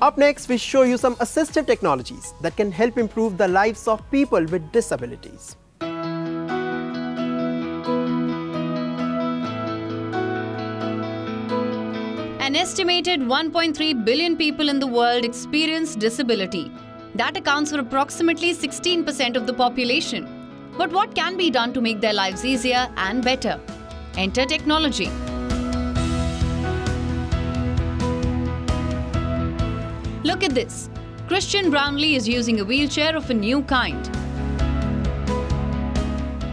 Up next, we show you some assistive technologies that can help improve the lives of people with disabilities. An estimated 1.3 billion people in the world experience disability. That accounts for approximately 16% of the population. But what can be done to make their lives easier and better? Enter technology. Look at this. Christian Brownlee is using a wheelchair of a new kind.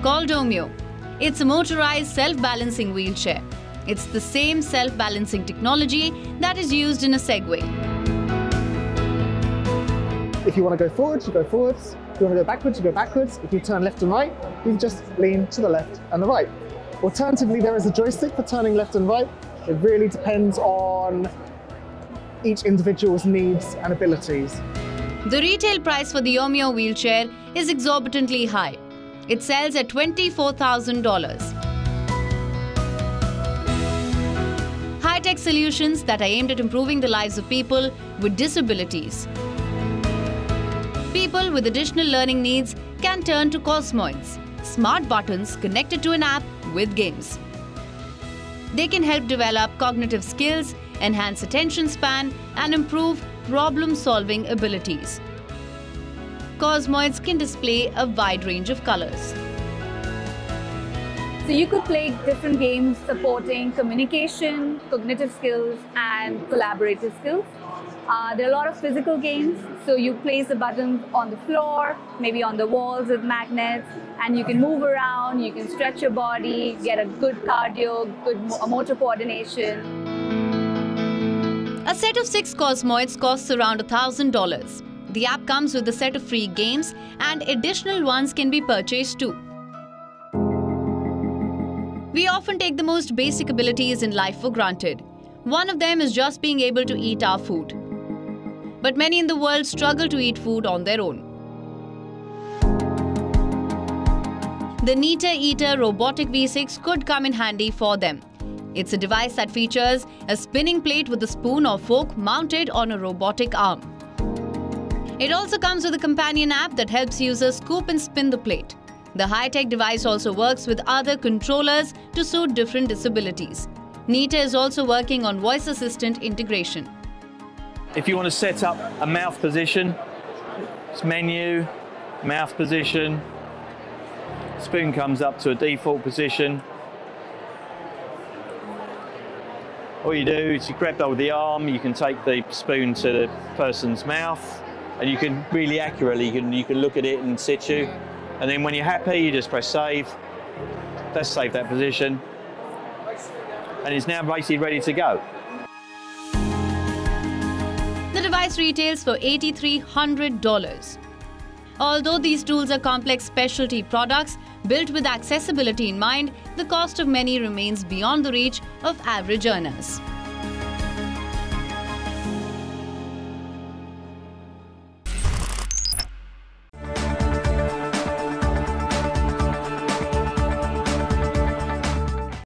Called Omeo. It's a motorized self-balancing wheelchair. It's the same self-balancing technology that is used in a Segway. If you want to go forwards, you go forwards. If you want to go backwards, you go backwards. If you turn left and right, you just lean to the left and the right. Alternatively, there is a joystick for turning left and right. It really depends on each individual's needs and abilities. The retail price for the Omeo wheelchair is exorbitantly high. It sells at $24,000. High-tech solutions that are aimed at improving the lives of people with disabilities. People with additional learning needs can turn to Cosmoids, smart buttons connected to an app with games. They can help develop cognitive skills, enhance attention span, and improve problem-solving abilities. Cosmoids can display a wide range of colors. So you could play different games supporting communication, cognitive skills, and collaborative skills. Uh, there are a lot of physical games, so you place the buttons on the floor, maybe on the walls with magnets, and you can move around, you can stretch your body, get a good cardio, good motor coordination. A set of six Cosmoids costs around $1,000. The app comes with a set of free games and additional ones can be purchased too. We often take the most basic abilities in life for granted. One of them is just being able to eat our food. But many in the world struggle to eat food on their own. The Neater Eater Robotic V6 could come in handy for them. It's a device that features a spinning plate with a spoon or fork mounted on a robotic arm. It also comes with a companion app that helps users scoop and spin the plate. The high-tech device also works with other controllers to suit different disabilities. Neater is also working on voice assistant integration. If you want to set up a mouth position, it's menu, mouth position, spoon comes up to a default position. All you do is you grab hold of the arm, you can take the spoon to the person's mouth, and you can really accurately, you can, you can look at it in situ. And then when you're happy, you just press save. Let's save that position. And it's now basically ready to go. The device retails for $8,300. Although these tools are complex specialty products built with accessibility in mind, the cost of many remains beyond the reach of average earners.